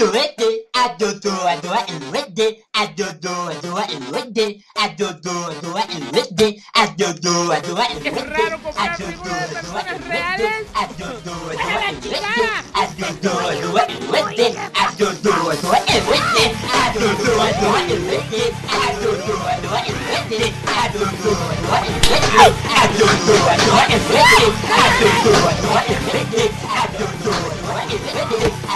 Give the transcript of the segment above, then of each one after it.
do it, did. I do do, I do it and with it. I do do, I do it and with it. I do do, I do it and with it. I do do, I do it and with it. I do do, I do it and with it. I do do, I do it and with it. I do do, I do it and with it. I do do, I do it and with it. I do do, I do it and with it. I do do, I do it and with it. I do do, I do it and with it. I do do, I do it and with it. I do do, I do it and with it.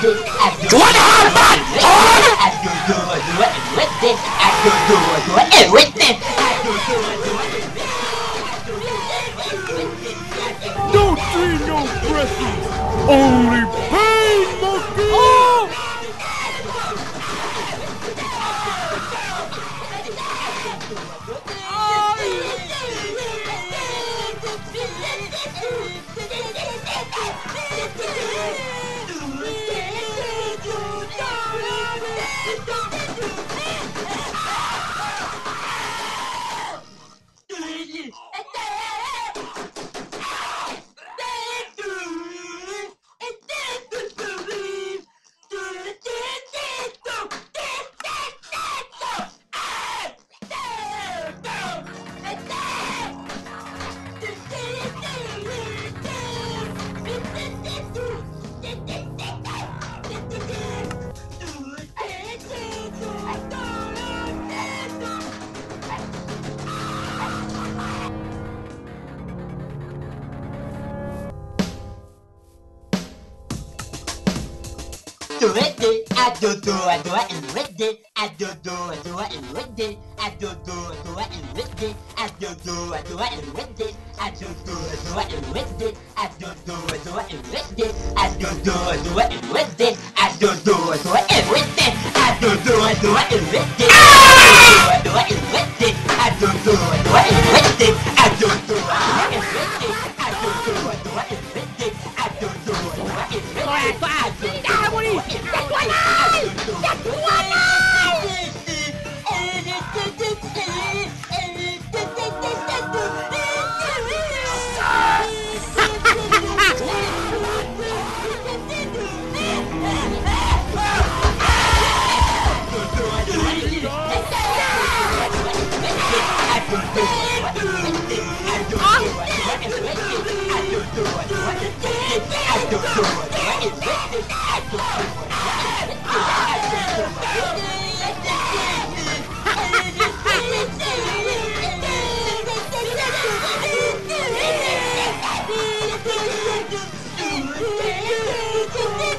wanna have fun? And with this, don't see no presents, only pain. Do it, I do do it, do it, and with it. I do do it, do it, and with it. I do do it, do it, and with it. I do do it, do it, and with it. I do do it, do it, and with it. I do do it, do it, and with it. I do do it, do it, and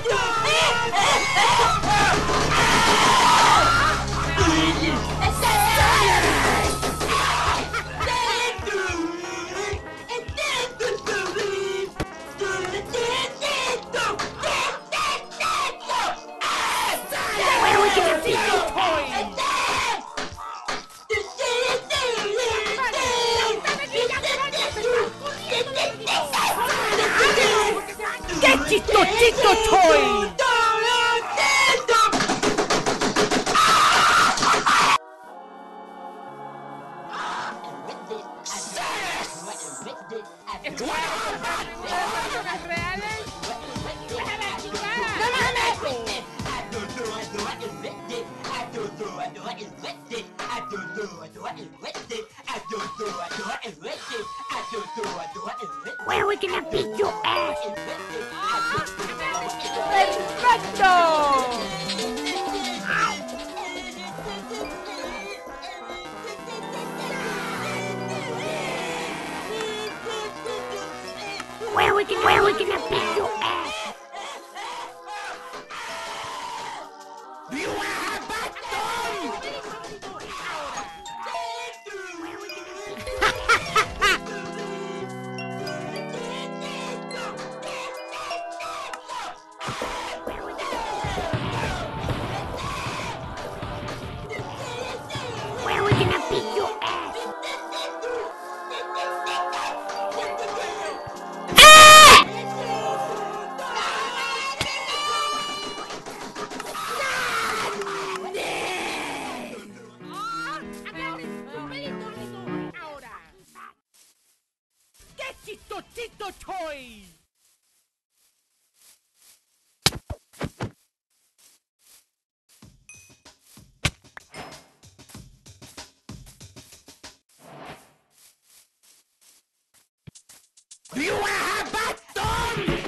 Let's! maldito toy! I freaking way we're gonna beat your ass! Chito Toy! Do you wanna have baton?